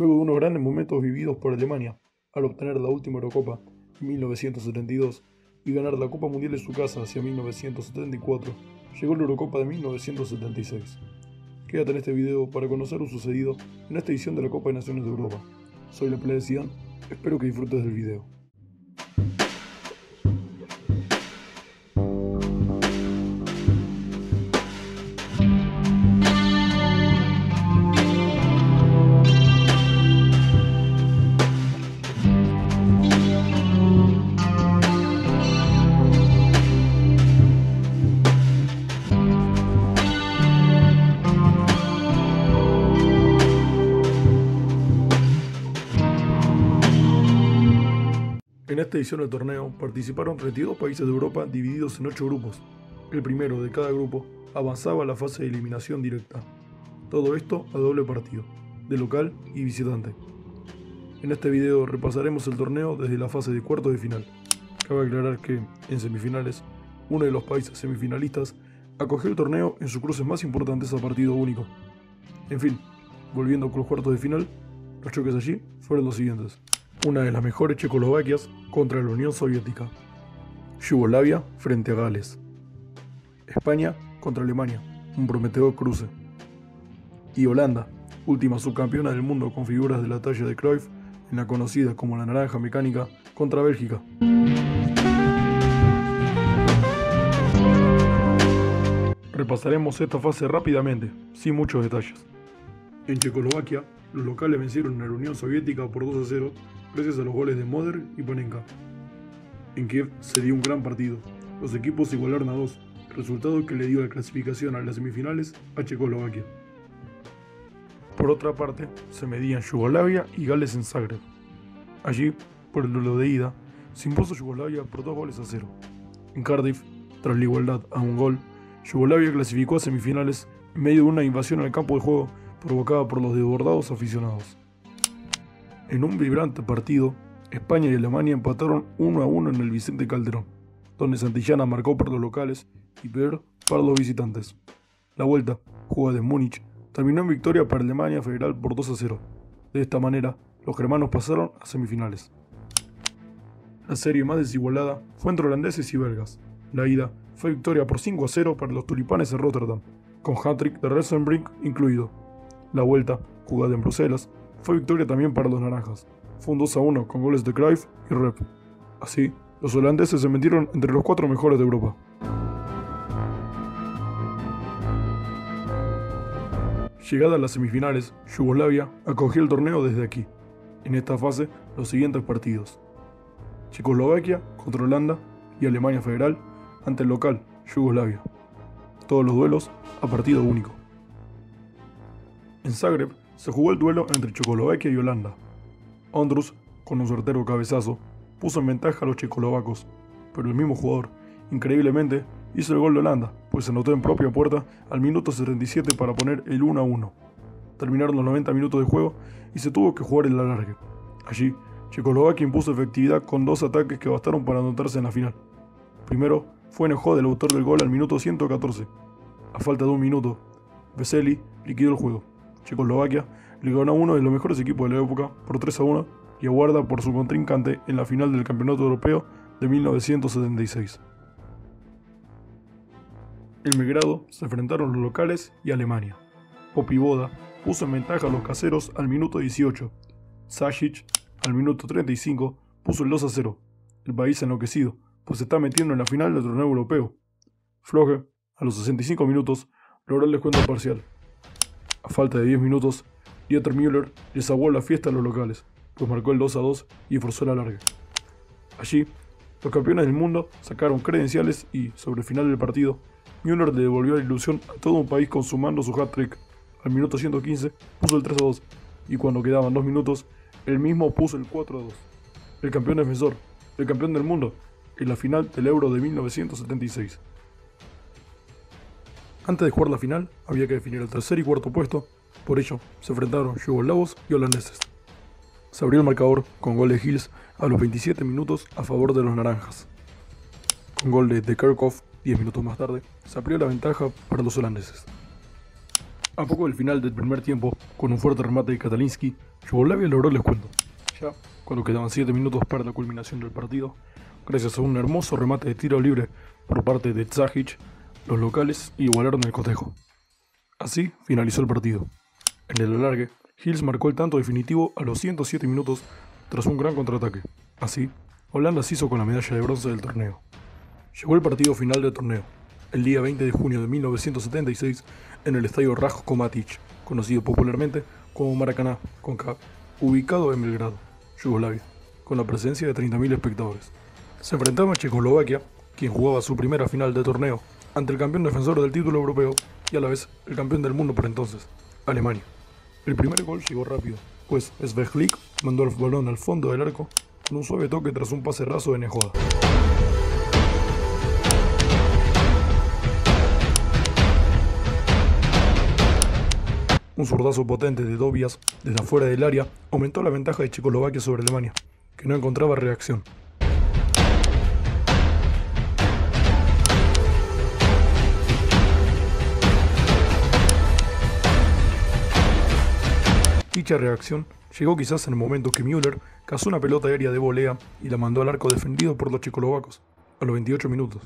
luego de unos grandes momentos vividos por Alemania al obtener la última Eurocopa en 1972 y ganar la Copa Mundial en su casa hacia 1974, llegó la Eurocopa de 1976. Quédate en este video para conocer lo sucedido en esta edición de la Copa de Naciones de Europa. Soy la Playa espero que disfrutes del video. En esta edición del torneo participaron 32 países de Europa divididos en 8 grupos. El primero de cada grupo avanzaba a la fase de eliminación directa. Todo esto a doble partido, de local y visitante. En este video repasaremos el torneo desde la fase de cuartos de final. Cabe aclarar que, en semifinales, uno de los países semifinalistas acogió el torneo en sus cruces más importantes a partido único. En fin, volviendo con los cuartos de final, los choques allí fueron los siguientes una de las mejores Checoslovaquias contra la Unión Soviética. Yugoslavia frente a Gales. España contra Alemania, un prometedor cruce. Y Holanda, última subcampeona del mundo con figuras de la talla de Cruyff en la conocida como la naranja mecánica contra Bélgica. Repasaremos esta fase rápidamente, sin muchos detalles. En Checoslovaquia, los locales vencieron a la Unión Soviética por 2 a 0 gracias a los goles de Moder y Panenka. En Kiev se dio un gran partido. Los equipos igualaron a dos, resultado que le dio la clasificación a las semifinales a Checoslovaquia. Por otra parte, se medían Yugoslavia y Gales en Zagreb. Allí, por el duelo de ida, se impuso Yugoslavia por dos goles a cero. En Cardiff, tras la igualdad a un gol, Yugoslavia clasificó a semifinales en medio de una invasión al campo de juego provocada por los desbordados aficionados. En un vibrante partido, España y Alemania empataron 1 a 1 en el Vicente Calderón, donde Santillana marcó para los locales y Pedro para los visitantes. La vuelta, jugada en Múnich, terminó en victoria para Alemania Federal por 2 a 0. De esta manera, los germanos pasaron a semifinales. La serie más desigualada fue entre holandeses y belgas. La ida fue victoria por 5 a 0 para los tulipanes de Rotterdam, con hat-trick de Resenbrink incluido. La vuelta, jugada en Bruselas, fue victoria también para los naranjas. Fue un 2 a 1 con goles de Cruyff y Rep. Así, los holandeses se metieron entre los cuatro mejores de Europa. Llegada a las semifinales, Yugoslavia acogió el torneo desde aquí. En esta fase, los siguientes partidos. Checoslovaquia contra Holanda y Alemania Federal ante el local, Yugoslavia. Todos los duelos a partido único. En Zagreb se jugó el duelo entre Checoslovaquia y Holanda. Ondrus, con un certero cabezazo, puso en ventaja a los checoslovacos, pero el mismo jugador, increíblemente, hizo el gol de Holanda, pues se anotó en propia puerta al minuto 77 para poner el 1 a 1. Terminaron los 90 minutos de juego y se tuvo que jugar el alargue. Allí, Checoslovaquia impuso efectividad con dos ataques que bastaron para anotarse en la final. Primero fue Nejo del autor del gol al minuto 114. A falta de un minuto, Veseli liquidó el juego. Checoslovaquia le ganó uno de los mejores equipos de la época por 3 a 1 y aguarda por su contrincante en la final del Campeonato Europeo de 1976. En Belgrado se enfrentaron los locales y Alemania. Boda puso en ventaja a los caseros al minuto 18. Sajic, al minuto 35, puso el 2 a 0. El país enloquecido, pues se está metiendo en la final del torneo europeo. Floge, a los 65 minutos, logró el descuento parcial. A falta de 10 minutos, Dieter Müller les aguó la fiesta a los locales, pues marcó el 2 a 2 y forzó la larga. Allí, los campeones del mundo sacaron credenciales y, sobre el final del partido, Müller le devolvió la ilusión a todo un país consumando su hat-trick. Al minuto 115 puso el 3 a 2 y cuando quedaban 2 minutos, él mismo puso el 4 a 2. El campeón defensor, el campeón del mundo, en la final del Euro de 1976. Antes de jugar la final, había que definir el tercer y cuarto puesto, por ello se enfrentaron yugoslavos y holandeses. Se abrió el marcador con gol de Hills a los 27 minutos a favor de los naranjas. Con gol de, de 10 minutos más tarde, se abrió la ventaja para los holandeses. A poco del final del primer tiempo, con un fuerte remate de Katalinski, Yugoslavia logró el descuento. Ya, cuando quedaban 7 minutos para la culminación del partido, gracias a un hermoso remate de tiro libre por parte de Zahic, los locales igualaron el cotejo. Así finalizó el partido. En el alargue, Hills marcó el tanto definitivo a los 107 minutos tras un gran contraataque. Así, Holanda se hizo con la medalla de bronce del torneo. Llegó el partido final del torneo, el día 20 de junio de 1976, en el estadio Rajko Matic, conocido popularmente como Maracaná, con ubicado en Belgrado, Yugoslavia, con la presencia de 30.000 espectadores. Se enfrentaba a Checoslovaquia, quien jugaba su primera final de torneo, ante el campeón defensor del título europeo y a la vez el campeón del mundo por entonces, Alemania. El primer gol llegó rápido, pues Svejlik mandó el balón al fondo del arco con un suave toque tras un pase raso de Nejoda. Un zurdazo potente de Dobias desde afuera del área aumentó la ventaja de Checoslovaquia sobre Alemania, que no encontraba reacción. Dicha reacción llegó quizás en el momento que Müller cazó una pelota aérea de volea y la mandó al arco defendido por los checoslovacos, a los 28 minutos.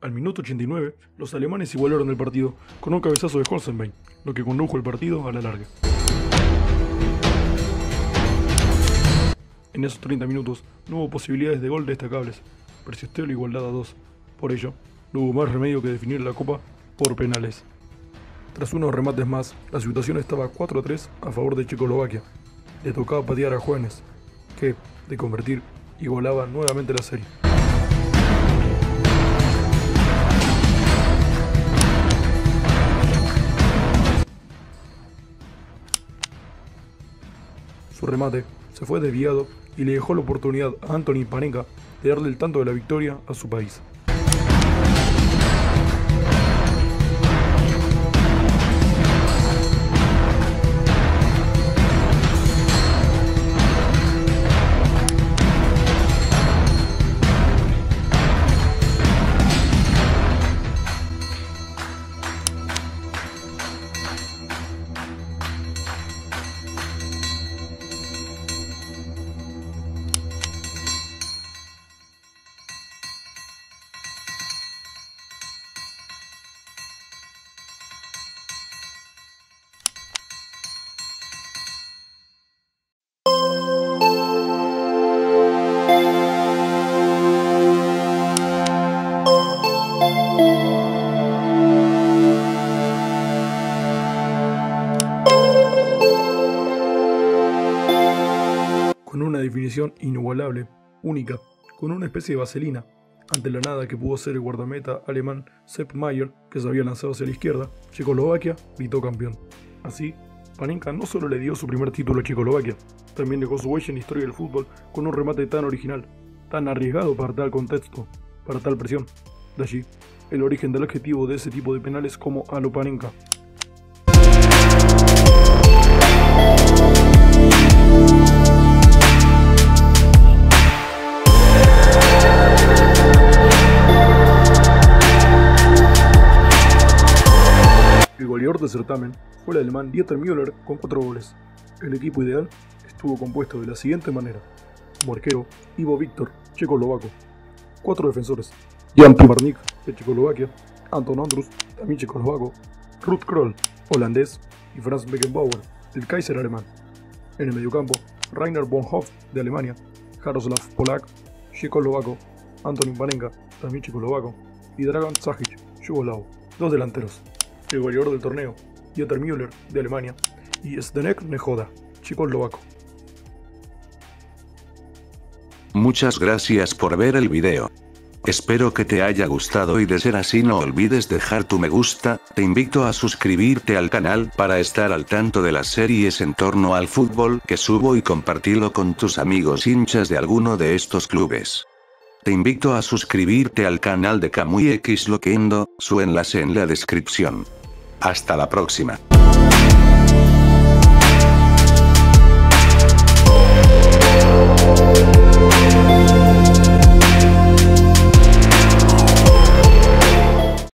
Al minuto 89, los alemanes igualaron el partido con un cabezazo de Holzenbein, lo que condujo el partido a la larga. En esos 30 minutos no hubo posibilidades de gol destacables, persistió la igualdad a 2. Por ello, no hubo más remedio que definir la copa por penales. Tras unos remates más, la situación estaba 4 3 a favor de Checoslovaquia. Le tocaba patear a Juanes, que, de convertir, igualaba nuevamente la serie. Su remate se fue desviado y le dejó la oportunidad a Anthony Panenka de darle el tanto de la victoria a su país. Definición inigualable, única, con una especie de vaselina, ante la nada que pudo ser el guardameta alemán Sepp Mayer, que se había lanzado hacia la izquierda, Checoslovaquia gritó campeón. Así, Panenka no solo le dio su primer título a Checoslovaquia, también dejó su huella en la historia del fútbol con un remate tan original, tan arriesgado para tal contexto, para tal presión. De allí, el origen del adjetivo de ese tipo de penales como Alopanenka, del certamen fue el alemán Dieter Müller con 4 goles. El equipo ideal estuvo compuesto de la siguiente manera. Como arquero, Ivo Víctor, checoslovaco. Cuatro defensores. Jan Pimarnik, de Checoslovaquia. Anton Andrus, también checoslovaco. Ruth Kroll, holandés. Y Franz Beckenbauer, el Kaiser alemán. En el mediocampo, Rainer Bonhoff, de Alemania. Jaroslav Polak, checoslovaco. Antonin Panenka, también checoslovaco. Y Dragan Zahic, yugoslavo. Dos delanteros el goleador del torneo, Dieter Müller, de Alemania, y Zdenek Nejoda, checoslovaco. Muchas gracias por ver el video. Espero que te haya gustado y de ser así no olvides dejar tu me gusta, te invito a suscribirte al canal para estar al tanto de las series en torno al fútbol que subo y compartirlo con tus amigos hinchas de alguno de estos clubes. Te invito a suscribirte al canal de Kamui X Loquendo, su enlace en la descripción. Hasta la próxima.